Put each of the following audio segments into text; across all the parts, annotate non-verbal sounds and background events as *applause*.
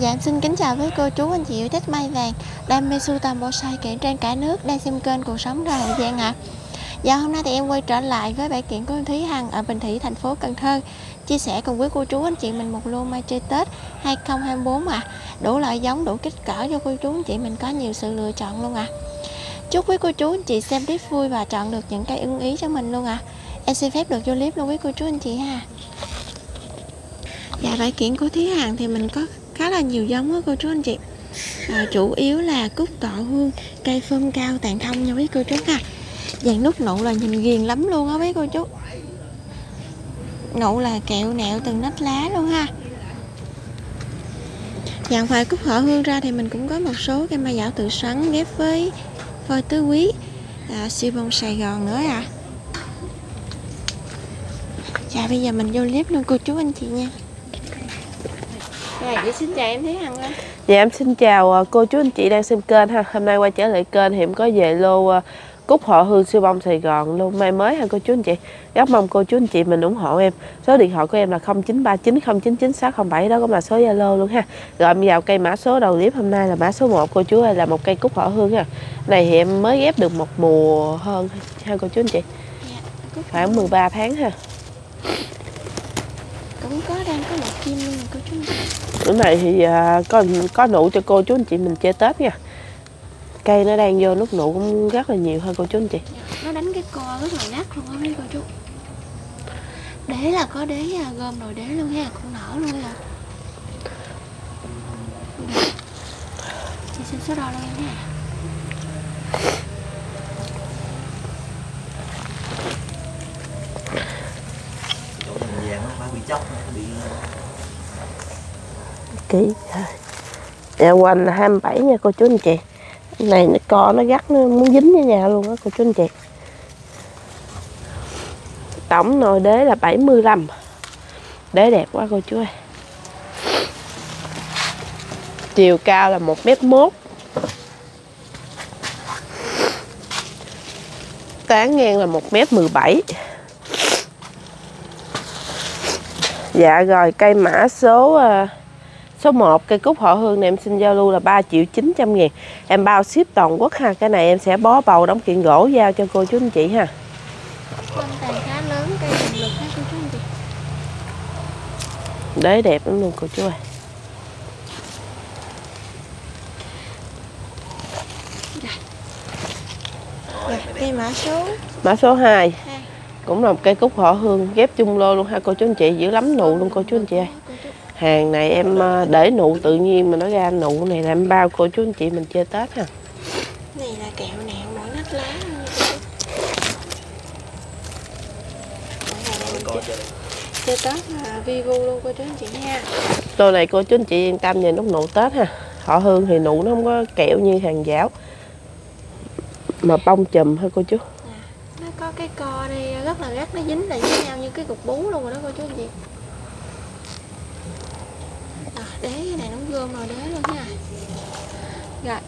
Dạ em xin kính chào với cô chú, anh chị yêu thích mai vàng. Đam mê sưu tầm bonsai kiện trên cả nước, Đang xem kênh cuộc sống ra Hậu Giang ạ. Dạ hôm nay thì em quay trở lại với bãi kiện của em Thúy Hằng Ở Bình Thủy, thành phố Cần Thơ. Chia sẻ cùng với cô chú, anh chị mình một lô mai chơi Tết 2024 ạ. Đủ loại giống, đủ kích cỡ cho cô chú, anh chị mình có nhiều sự lựa chọn luôn ạ. Chúc quý cô chú, anh chị xem clip vui và chọn được những cây ưng ý cho mình luôn ạ. Em xin phép được vô clip luôn quý cô chú, anh chị ha. Dạ bãi kiện của Thúy Hằng thì mình có khá là nhiều giống á cô chú anh chị. À, chủ yếu là cúc tọ hương cây phơm cao tàn thông nha quý cô chú ha. Dàn nút nụ là nhìn ghiền lắm luôn á quý cô chú. Nụ là kẹo nẹo từng nách lá luôn ha. Dàn ngoài cúc họ hương ra thì mình cũng có một số cây mai dạo tự sắn ghép với phôi tứ quý. À, siêu bông sài gòn nữa à. Dạ bây giờ mình vô clip luôn cô chú anh chị nha rồi, vậy xin chào em Thúy Hằng ơi. Dạ em xin chào ờ, cô chú anh chị đang xem kênh ha. Hôm nay quay trở lại kênh thì em có về lô ờ, Cúc họ hương siêu bông Sài Gòn Lô mai mới ha cô chú anh chị. Rất mong cô chú anh chị mình ủng hộ em. Số điện thoại của em là 0939 099607 Đó cũng là số Zalo luôn ha. Rồi em vào cây mã số đầu clip hôm nay là mã số 1 Cô chú ơi là một cây cúc họ hương ha. Này thì em mới ghép được một mùa hơn ha cô chú anh chị. Dạ, Khoảng 13 tháng ha. Cũng có đang có một kim luôn cô chú bữa này thì à, có có nụ cho cô chú anh chị mình chơi tết nha. Cây nó đang vô nút nụ cũng rất là nhiều hơn cô chú anh chị. Nó đánh cái co rất là nát luôn á mấy cô chú. Đế là có đế à, gom rồi đế luôn ha cũng nở luôn à chị xin số đo luôn em nha. Chỗ mình vàng nó phải bị chóc bị kỹ dạ hoành là 27 nha, cô chú anh chị. Này nó co, nó gắt, nó muốn dính với nhà luôn á, cô chú anh chị. Tổng nồi đế là 75 đế đẹp quá, cô chú ơi. Chiều cao là 1 mét mốt. Tán ngang là 1 mét 17 Dạ rồi cây mã số à, số 1 cây cúc họ hương này em xin giao lưu là 3 triệu 900 ngàn Em bao ship toàn quốc ha Cái này em sẽ bó bầu đóng kiện gỗ giao cho cô chú anh chị ha. Vân tàn khá lớn cây động lực ha cô chú anh chị. Đế đẹp lắm luôn cô chú ơi. Cây mã số. Mã số 2 2 Cũng là một cây cúc họ hương ghép chung lô luôn ha cô chú anh chị. Giữ lắm nụ luôn cô chú anh chị ơi. Hàng này em à, để nụ tự nhiên mà nó ra nụ này là em bao cô chú anh chị mình chơi Tết ha. Này là kẹo nẹo mỗi nách lá chơi, chơi Tết là vi vu luôn cô chú anh chị nha. Lô này cô chú anh chị yên tâm về nút nụ Tết ha. Họ hương thì nụ nó không có kẹo như hàng giáo Mà bông chùm ha cô chú. Nó có cái co đây rất là gắt nó dính lại với nhau như cái cục bú luôn rồi đó cô chú anh chị đế cái này nó gom rồi đế luôn nha rồi.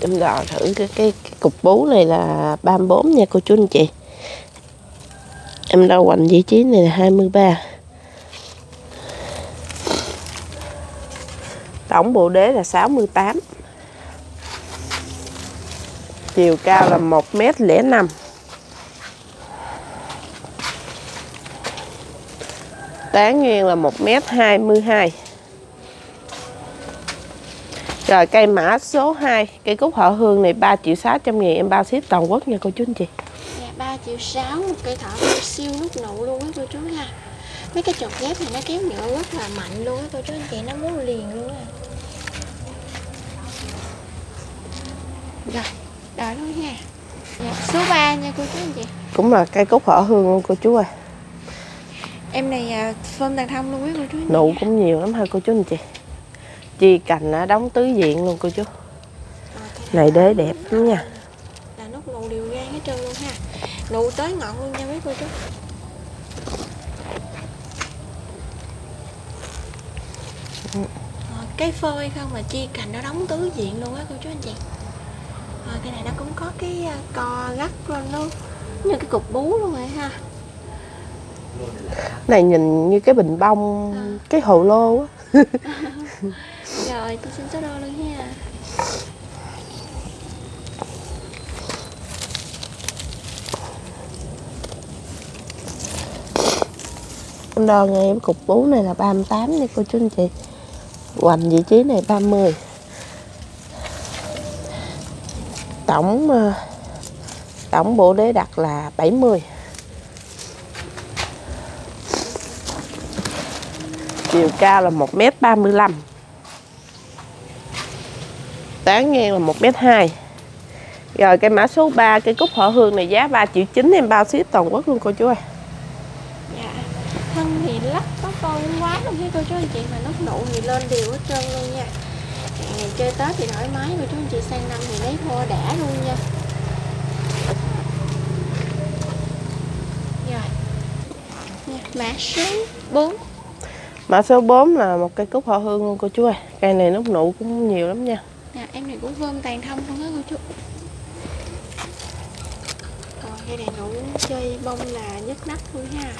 Em gò thử cái, cái, cái cục bú này là 34 nha cô chú anh chị. Em đo hoành vị trí này là 23 tổng bộ đế là 68 chiều cao là 1 m 05 tán ngang là 1 m 22 rồi cây mã số 2 Cây cúc họ hương này 3 triệu 600 ngàn Em bao ship toàn quốc nha cô chú anh chị. Dạ 3 triệu 6 một cây thỏ siêu nút nụ luôn á cô chú ha. Mấy cái chột ghép này nó kéo nhựa rất là mạnh luôn á cô chú anh chị nó muốn liền luôn á. Rồi đợi luôn nha. Dạ, số 3 nha cô chú anh chị. Cũng là cây cúc họ hương luôn cô chú ơi em này à, phơm tàn thông luôn á cô chú Nụ cũng nhiều lắm ha cô chú anh chị? Chi cành nó đóng tứ diện luôn cô chú. Rồi, cái Này đế đẹp lắm nha. là nút nụ đều gan hết trơn luôn ha. Nụ tới ngọn luôn nha mấy cô chú. Rồi, cái phơi không mà chi cành nó đóng tứ diện luôn á cô chú anh chị. Rồi cái này nó cũng có cái à, co gắt lên luôn. Như cái cục bú luôn rồi ha này nhìn như cái bình bông À. cái hồ lô á. *laughs* Rồi tôi xin số đo luôn nha em đo ngay em cục bú này là 38 nha cô chú anh chị. Hoành vị trí này 30 tổng ờ, tổng bộ đế đặt là 70 chiều cao là 1m35 tán ngang là 1m2 rồi cây mã số 3 cây cúc họ hương này giá 3 triệu 9 em bao ship toàn quốc luôn cô chú ơi. Dạ Thân thì lắc có con quá luôn với cô chú anh chị, Mà nó nụ thì lên đều hết trơn luôn nha. Ngày chơi Tết thì thoải mái, Cô chú anh chị sang năm thì lấy hoa đã luôn nha. Rồi nha. Mã số 4 Mã số 4 là một cây cúc họ hương luôn cô chú ơi. Cây này nốt nụ cũng nhiều lắm nha. Dạ, em này cũng gom tàn thông không á cô chú. Còn cây này nụ chơi bông là nhất nắp luôn ha.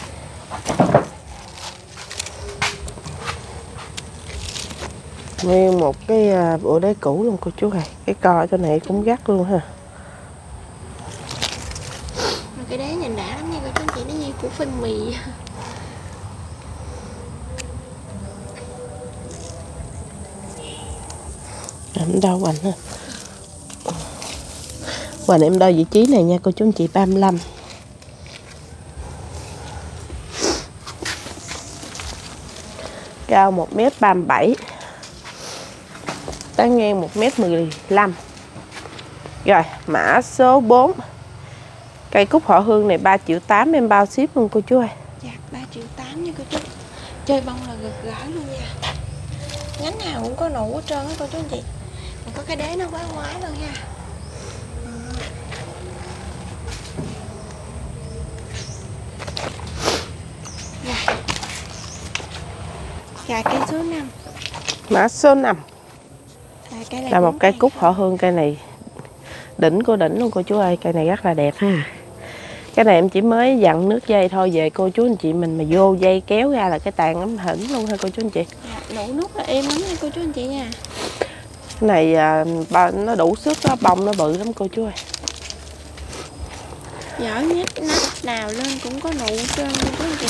Nguyên một cái à, bộ đế cũ luôn cô chú ơi. Cái co ở chỗ này cũng gắt luôn ha. Mà cái đế nhìn đã lắm nha cô chú. Chị Nó như củ phanh mì Em đo hoành ha. Hoành em đo vị trí này nha cô chú anh chị 35 Cao 1m37 Tán ngang 1m15 Rồi mã số 4 Cây cúc họ hương này 3 triệu 8 em bao ship luôn cô chú ơi. Dạ, 3 triệu 8 nha cô chú. Chơi bông là gật gỡ luôn nha. Nhánh nào cũng có nụ hết trơn á cô chú anh chị có cái đế nó quá ngoái luôn nha. Dạ. Dạ cây số 5 Mã số 5 Dạ cây này là một cây cúc họ hương cây này. Đỉnh của đỉnh luôn cô chú ơi cây này rất là đẹp ha. Cái này em chỉ mới dặn nước dây thôi về cô chú anh chị mình mà vô dây kéo ra là cái tàn ấm hỉnh luôn ha cô chú anh chị. Dạ, nụ nút là êm lắm nha cô chú anh chị nha cái này à, ba- nó đủ sức đó, bông nó bự lắm cô chú ơi. Giỏi nhất nắp nào lên cũng có nụ trơn cô chú anh chị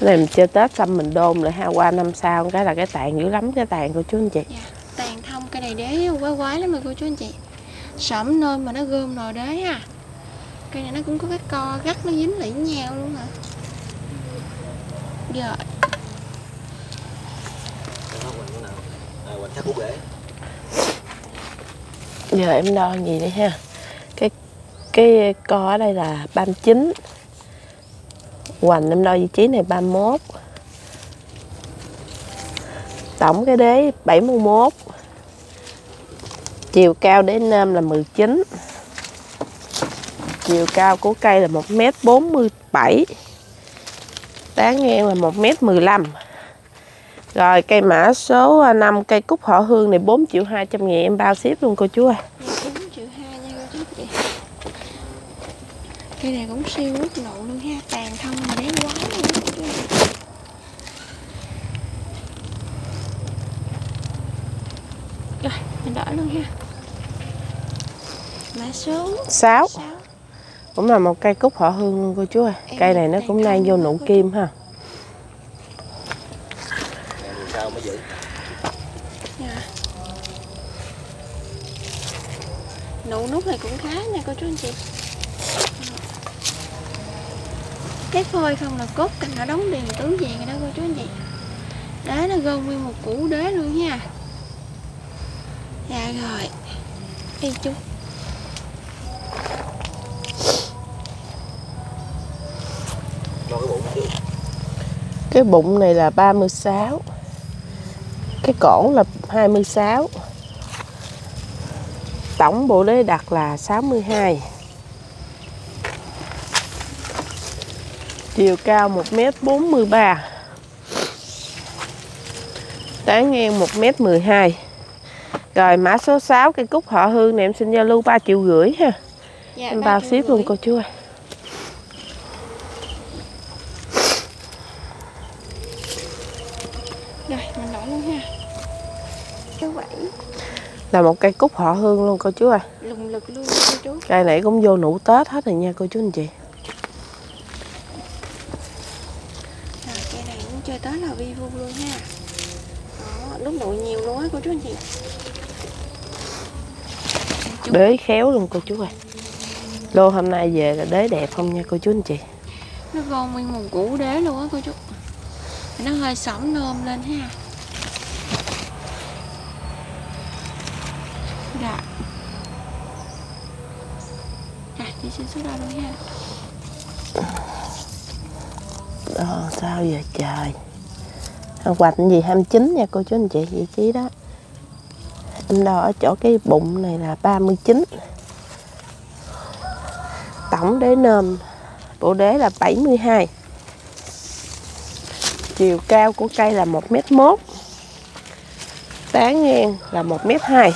cái này mình chơi tết xong mình đôn lại ha qua năm sau cái là cái tàn dữ lắm cái tàn cô chú anh chị. Dạ, tàn thông cái này đế quái quái lắm rồi cô chú anh chị. Sẫm nơi mà nó gom nồi đế ha. Cây này nó cũng có cái co gắt nó dính lại với nhau luôn hả? Cái nào? À, hoành khác củ bể giờ em đo gì đây ha? Cái cái co ở đây là 39 hoành em đo vị trí này 31 tổng cái đế 71 chiều cao đế nêm là 19 chiều cao của cây là 1m47 tán ngang là 1m15 rồi cây mã số 5 cây cúc họ hương này 4 triệu 200 ngàn em bao ship luôn cô chú ơi. Dạ 4 triệu 2 nha cô chú chị. Cây này cũng siêu rất nụ luôn ha Tàn thông mà đế quái luôn cô chú. Rồi, mình đỡ luôn ha. Mã số 6 6 cũng là một cây cúc họ hương luôn cô chú ơi. Em cây này nó cũng đang vô nụ kim ha anh chị. Cái phôi không là cốt cành nó đóng đèn tứ vàng rồi đó cô chú anh chị. Đế nó gom nguyên một củ đế luôn nha Dạ rồi Đi chú. Cái bụng trước cái bụng này là 36 cái cổ là 26 tổng bộ đế đặt là 62 chiều cao 1m43 tán ngang 1m12 rồi mã số 6 cây cúc họ hương này em xin giao lưu 3 triệu rưỡi ha. Dạ, em bao ship luôn cô chú ơi. Rồi mình đổ luôn ha. Cái quẩy là một cây cúc họ hương luôn cô chú ơi. Lùng lực luôn cô chú. Cây này cũng vô nụ tết hết rồi nha cô chú anh chị. Rồi cây này cũng chơi tới là vi vu luôn ha đó lúc nụ nhiều luôn á cô chú anh chị. Đế khéo luôn cô chú ơi. Lô hôm nay về là đế đẹp không nha cô chú anh chị? Nó gom nguyên một củ đế luôn á cô chú. Nó hơi sẫm nôm lên ha rồi à chị xin số ra luôn ha Đó, sao giờ trời? Ăn hoạch gì 29 nha cô chú anh chị vị trí đó. Em đo ở chỗ cái bụng này là 39 Tổng đế nôm Bộ đế là 72 Chiều cao của cây là 1m1 Tán ngang là 1m2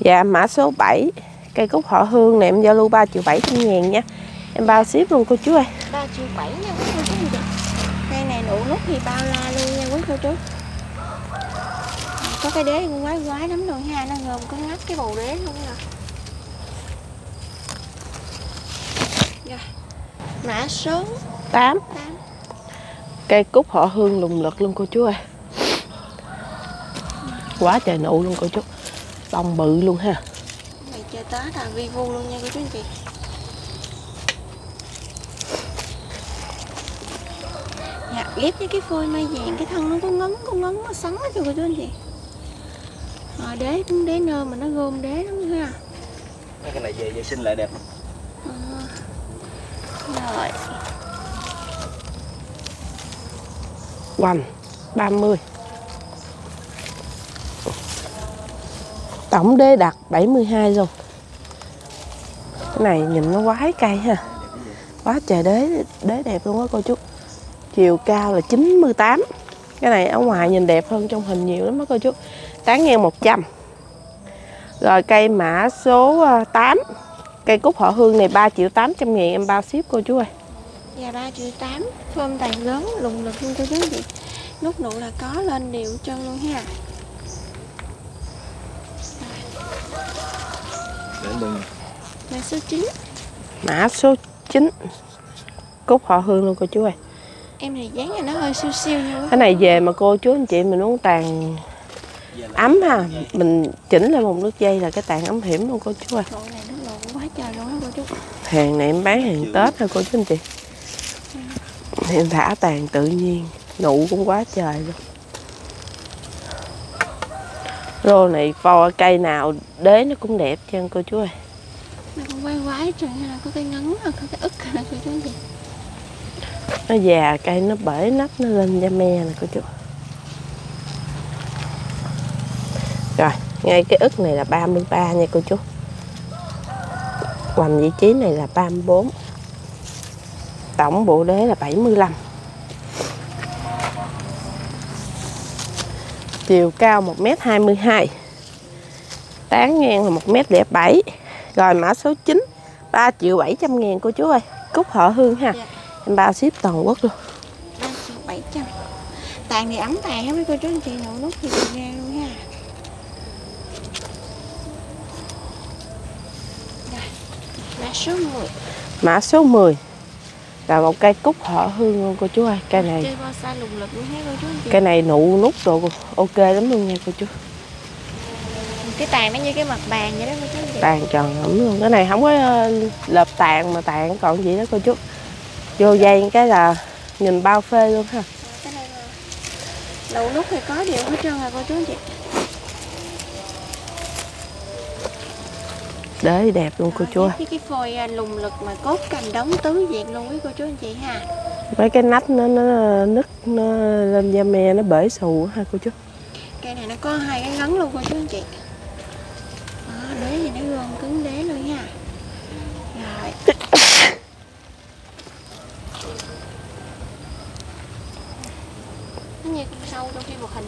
Dạ mã số 7 Cây cúc họ hương này em giao lưu 3 triệu 700 ngàn nha. Em bao ship luôn cô chú ơi. 3 triệu 7 nha quý cô chú Cây này nụ nút thì bao la luôn nha quý cô chú. Có cái đế cũng quái quái lắm rồi ha Nó gồm có ngắt cái bầu đế luôn nè. Rồi Mã số 8 8 cây cúc họ hương lùng lực luôn cô chú ơi. Quá trời nụ luôn cô chú bông bự luôn ha. Này chơi tá là vi vu luôn nha cô chú anh chị. Dạ, ghép với cái phôi mai vàng cái thân nó có ngấn có ngấn nó sắn hết cho cô chú anh chị. À, đế cũng đế nơ mà nó gom đế lắm ha. Mấy cái này về vệ sinh lại đẹp. À, rồi. Hoành 30 tổng đế đặt 72 rồi. Cái này nhìn nó quái cây ha. Quá trời đế đế đẹp luôn á, cô chú. Chiều cao là 98 cái này ở ngoài nhìn đẹp hơn trong hình nhiều lắm á, cô chú. Tán ngang 100 rồi cây mã số ờ, 8 cây cúc họ hương này 3 triệu 800 ngàn, em bao ship cô chú ơi. Dạ 3 triệu 8 Phơm tàn lớn lùng lực luôn, cô chú. Chị Nút nụ là có lên đều chân luôn ha để mừng Mã số 9 mã số 9 cúc họ hương luôn cô chú ơi. Em này dáng là nó hơi siêu siêu nha cái này về mà cô chú anh chị mình uống tàn ấm ha. Mình chỉnh lên một nước dây là cái tàn ấm hiểm luôn cô chú ơi. Này nó lộ quá trời luôn á cô chú. Hàng này em bán hàng tết thôi cô chú anh chị? Em thả tàn tự nhiên. Nụ cũng quá trời luôn rô này pho cây nào đế nó cũng đẹp chân cô chú ơi. Nó cũng quái quái trời hay là có cái ngấn hoặc có cái ức nè cô chú chị nó già cây nó bể nắp nó lên da me nè cô chú. Rồi ngay cái ức này là 33 nha cô chú. Hoành vị trí này là 34 tổng bộ đế là 75 chiều cao 1m22 tán ngang là 1m07 rồi mã số 9 3 triệu 700 ngàn cô chú ơi cúc họ hương ha. Dạ. em bao ship toàn quốc luôn. 3 triệu 700 Tàn thì ấm tàn mấy cô chú anh chị nụ nút thì ra luôn ha. Mã số 10 mã số 10 là một cây cúc họ hương luôn cô chú ơi. Cây này cây này nụ nút đồ ok lắm luôn nha cô chú. Cái tàn nó như cái mặt bàn vậy đó cô chú tàn tròn ẩm luôn. Cái này không có ờ, lợp tàn mà tàn còn gì đó cô chú. Vô dây cái là nhìn bao phê luôn ha. Lụ nút thì có đều hết trơn à cô chú anh chị đế đẹp luôn cô chú ơi. Với cái phôi à, lùng lực mà cốt cành đống tứ diện luôn với cô chú anh chị ha. Mấy cái nách nó nó nứt nó lên da me nó bể xù ha cô chú. Cây này nó có hai cái ngấn luôn cô chú anh chị. Đó, đế thì nó gom cứng đế luôn ha. Rồi. Nó như sâu trong phim hoạt hình.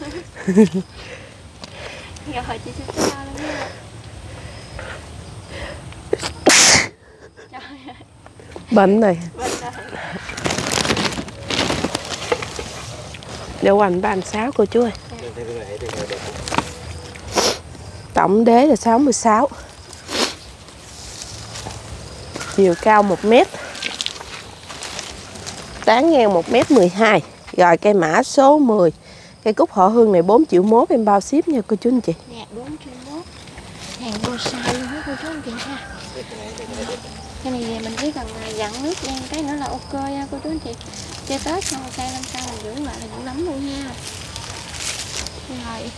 Vậy. *laughs* *laughs* Rồi chị sẽ cho luôn nha Trời ơi, bệnh rồi bên đây Đậu hoành 36 cô chú ơi. Tổng đế là 66 Chiều cao 1 mét. Tán ngang 1 mét 12 Rồi cây mã số 10 Cây cúc họ hương này 4 triệu mốt. Em bao ship nha cô chú anh chị. Dạ 4 triệu mốt. Hàng bonsai luôn á cô chú anh chị ha. Cái này mình chỉ cần là dặn nước đen cái nữa là ok nha cô chú anh chị. Chơi Tết xong rồi sang năm sau mình dưỡng lại là dưỡng lắm luôn nha. Rồi.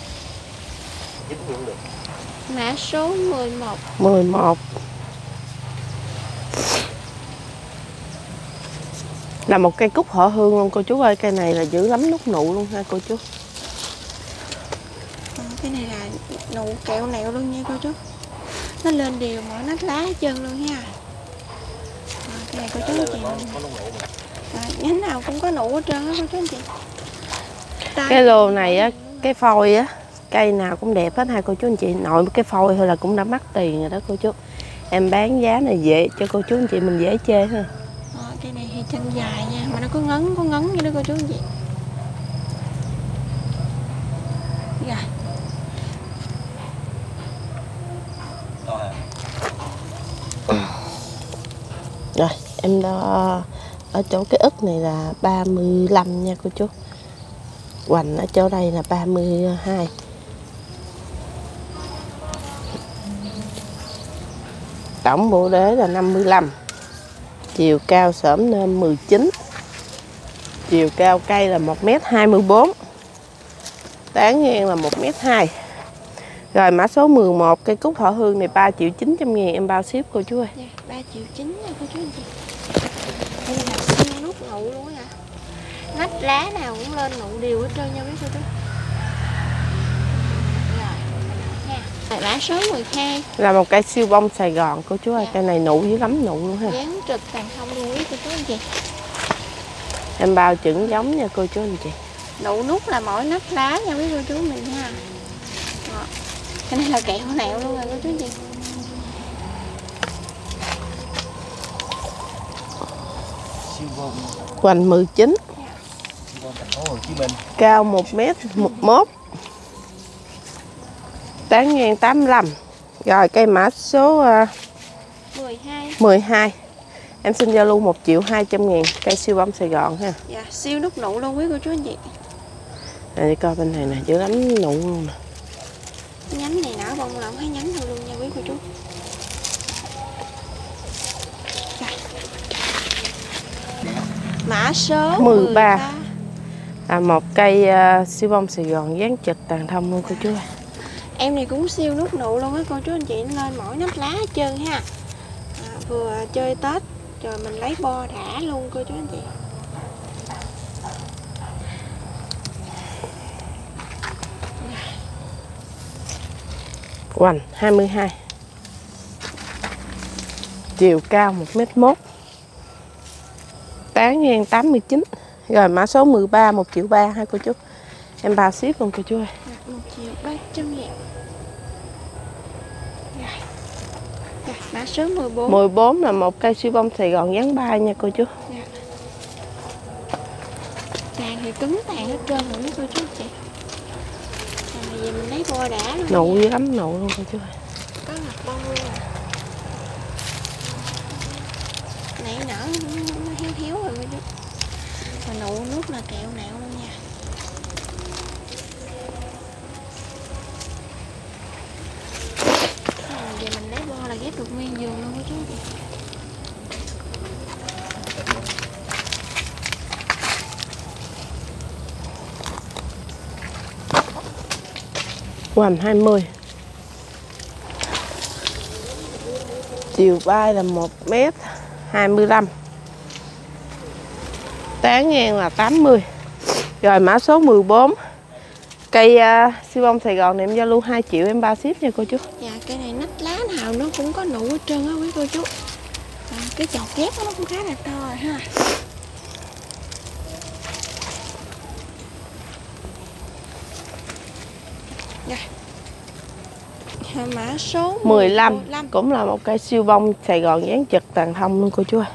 Dính cũng được. Mã số 11 11 Là một cây cúc họ hương luôn cô chú ơi? Cây này là giữ lắm nút nụ luôn ha cô chú. Ờ, Cái này là nụ kẹo nẹo luôn nha cô chú. Nó lên đều mỗi nách lá hết trơn luôn ha Cái này cô chú anh chị. À, Nhánh nào cũng có nụ hết trơn á cô chú anh chị. Tay Cái lô này á Cái phôi á Cây nào cũng đẹp hết hai cô chú anh chị. Nội cái phôi thôi là cũng đã mắc tiền rồi đó cô chú. Em bán giá này dễ cho cô chú anh chị mình dễ chê ha. Ờ, Cây này thì chân dài nha Mà nó có ngấn có ngấn vậy đó cô chú anh chị Dạ to hả Rồi em đo Ở chỗ cái ức này là 35 nha cô chú. Hoành ở chỗ đây là 32 Tổng bộ đế là 55 Chiều cao sởm nên 19 Chiều cao cây là 1m24 Tán ngang là 1m2 Rồi mã số 11 cây cúc thọ hương này 3 triệu 900 ngàn em bao ship, cô chú ơi. Dạ 3 triệu 9 nha cô chú anh chị. Đây là siêu nút nụ luôn á Nách lá nào cũng lên nụ đều hết trơn nha quý cô chú? Mã số 12 là một cây siêu bông Sài Gòn cô chú ơi cây này nụ dữ lắm nụ luôn ha. Dán trực tàn thông luôn quý cô chú anh chị. Em bao chuẩn giống nha cô chú anh chị. Nụ nút là mỗi nách lá nha quý cô chú mình ha. Đó. Cái này là kẹo nẹo luôn rồi cô chú anh chị siêu bông hoành 19 siêu bông thành phố Hồ Chí Minh cao 1 mét 11 tán ngang 85 rồi cây mã số à, 12 12 em xin giao lưu 1 triệu 200 ngàn cây siêu bông Sài Gòn ha. Dạ siêu nút nụ luôn quý cô chú anh chị. Đây coi bên này nè dữ lắm nụ luôn nè. Nhánh này nở bông lộng hay nhánh thôi luôn nha quý cô chú Mã số 13. là một cây à, siêu bông Sài Gòn dán trực tàn thông luôn cô chú ơi Em này cũng siêu nút nụ luôn á cô chú anh chị lên mỗi nắp lá hết trơn ha. À, Vừa chơi Tết rồi mình lấy bo thả luôn cô chú anh chị. Hoành 22 chiều cao 1m1 tán ngang 89 rồi mã số 13 1 triệu 3 hai cô chú. Em bao ship luôn cô chú ơi. một triệu ba trăm ngàn. Rồi. Mã số 14 14 là một cây siêu bông Sài Gòn dán bay nha cô chú. Dạ. Tàn thì cứng tàn hết trơn rồi cô chú chị. Rồi về mình lấy bo đã luôn nụ dữ lắm nụ luôn cô chú ơi. Có ngập bông luôn à. nãy nở hiếu rồi mấy đứa. Mà nụ nước là kẹo nẹo luôn nha. Rồi giờ mình lấy bo là ghép được nguyên giường luôn đó chú. Chị hoành 20 chiều bay là 1 mét 25 tán ngang là 80 rồi mã số 14 cây uh, siêu bông Sài Gòn này em giao lưu 2 triệu em bao ship nha cô chú. Dạ cái này nách lá nào nó cũng có nụ hết trơn á quý cô chú. À, cái chọt ghép nó cũng khá là to rồi ha. Rồi. Mã số 15 15 cũng là một cây siêu bông Sài Gòn dán trực tàn thông luôn cô chú ơi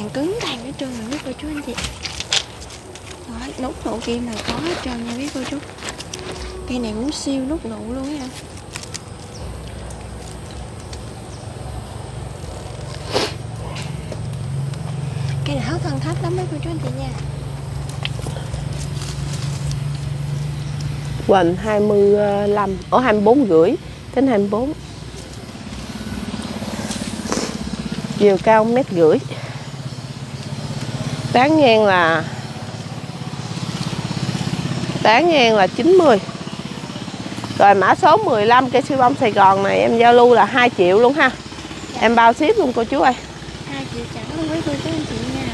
tàn cứng tàn hết trơn rồi quý cô chú anh chị. Đó, nút nụ kim này có hết trơn nha quý cô chú. Cây này cũng siêu nút nụ luôn á Cây này háo thân thấp lắm mấy cô chú anh chị nha. Quỳnh 25, ở 24 rưỡi đến 24 Chiều cao mét rưỡi. Tán ngang là Tán ngang là 90 Rồi mã số 15 cây siêu bông Sài Gòn này em giao lưu là 2 triệu luôn ha. Em bao ship luôn cô chú ơi. Hai triệu chẳng luôn với cô chú anh chị nha.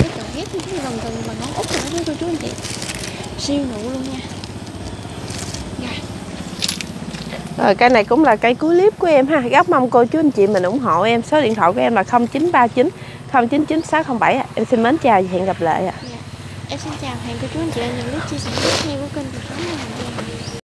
Cái chỗ ghép cái vòng từng bằng ngón út rồi với cô chú anh chị. Siêu nụ luôn nha. Rồi Rồi cây này cũng là cây cuối clip của em ha. Rất mong cô chú anh chị mình ủng hộ em. Số điện thoại của em là 0939 099607 ạ. Em xin mến chào và hẹn gặp lại ạ. Dạ. Em xin chào, hẹn cô chú anh chị em những lúc chia sẻ tiếp theo của kênh cuộc sống hàng ngày.